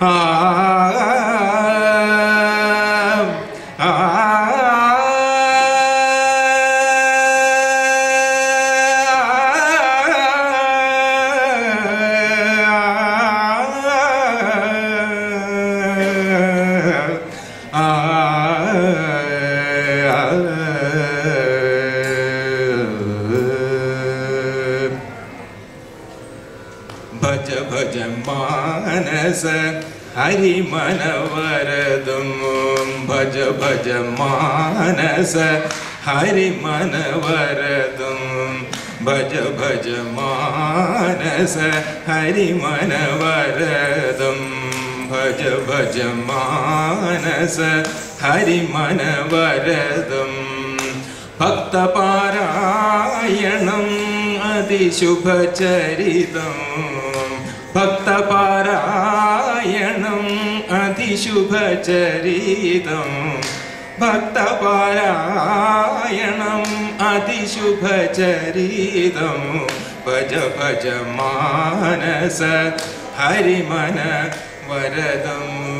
Uh, मानस हरिमनवरदं। भज भज मानस हरिमनवरदं। भज भज मानस हरिमनवरदं। भज भज मानस हरिमनवरदम् भक्तपारायणम् अतिशुभचरितं भक्तपारायणम् अतिशुभचरितं भक्तपारायणम् अतिशुभचरितं भज भज मानस हरिमन शुकसनकादिमुनीश्वर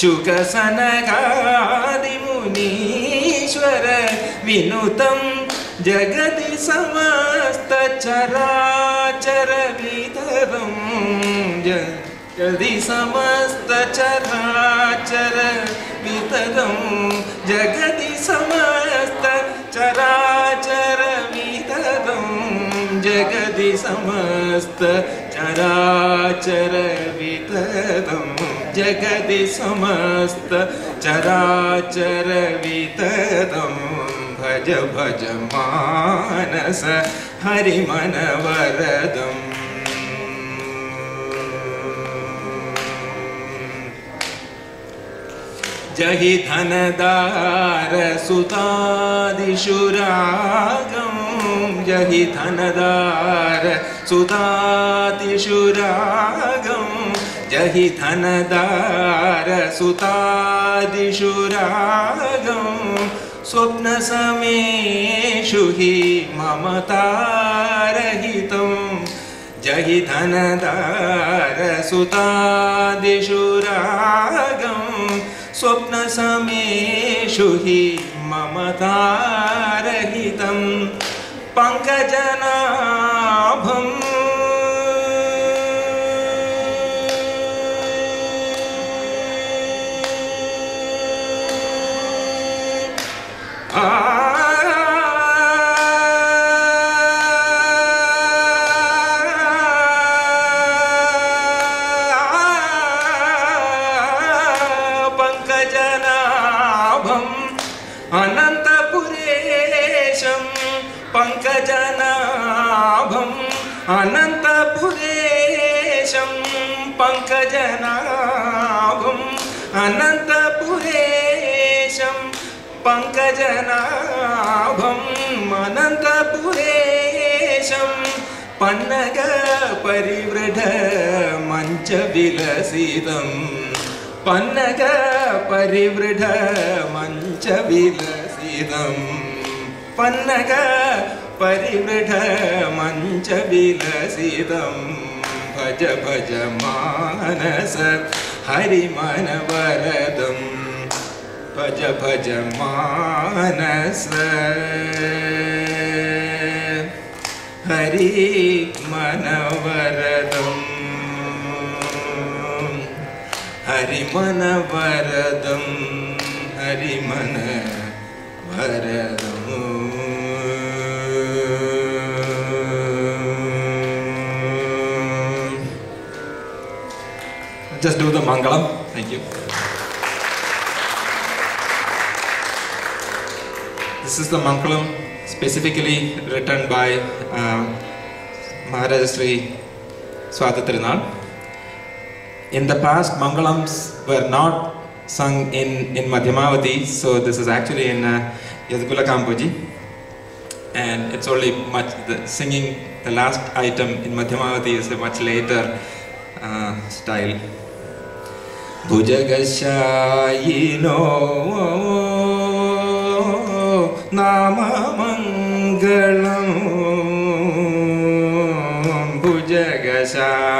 शुकसनकादिमुनीश्वर विनुतं जगति समस्तचराचरवितरं जगति समस्तचराचरवितरं जगति समस्तचराचरवितरं जगति समस्तचराचरवितरं जगति समस्तचराचरवितरं भज भज मानस हरिमनवरदम्। जहि सुतादिशुरागं जहि धनदार सुतादिशुरागं जहि धनदार सुतादिशुरागं स्वप्नसमेषु हि ममतारहितं जहि धनदार सुतादिशुरागं स्वप्नसमेषु हि ममतारहितं पङ्कजनाभम् अनन्तपुरेशं पङ्कजनाभम् अनन्तपुरेशं पङ्कजनाभम् अनन्तपुरेशं पङ्कजनाभम् अनन्तपुरेशं पन्नगपरिवृढ मञ्चविलसितम् पन्नगपरिवृढ मञ्चविलसितम् पन्नग परिवृढ मञ्चविलसितं भज भज मानस हरिमनवरदम् भज भज मानस Just do the Mangalam. Thank you. This is the Mangalam specifically written by uh, Maharaj Sri Swadat in the past, mangalams were not sung in, in Madhyamavati, so this is actually in uh, Yadukula Kamboji. And it's only much, the singing, the last item in Madhyamavati is a much later uh, style. Bhujagashyayino Nama Mangalam Bhujagashyayino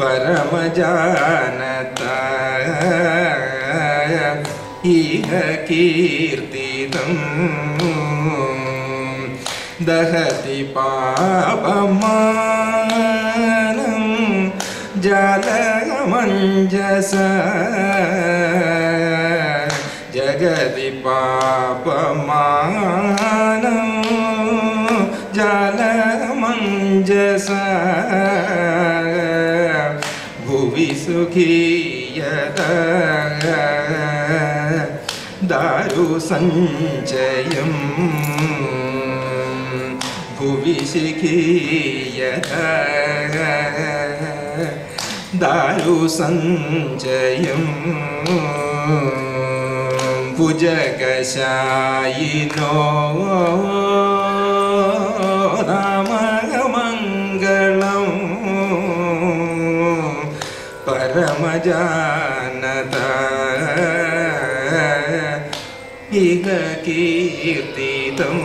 परमजानता इह कीर्तितम् दहति पापमानं जलमञ्जस जगति पापमानं जलमञ्जस വിസുഖീയത ദാരു സഞ്ചയം ഭുവി ശിഖീയത ദാരു സഞ്ചയം ഭുജകശായിനോ രാമ പരമ ജാനത ഇഹ കീർത്തിതം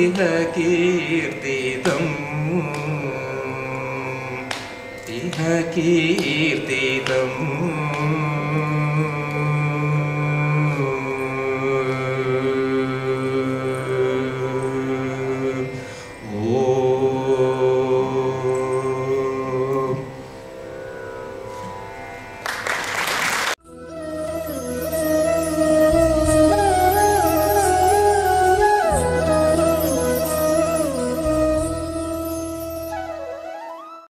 ഇഹ കീർത്തിതം ഇഹ കീർത്തിതം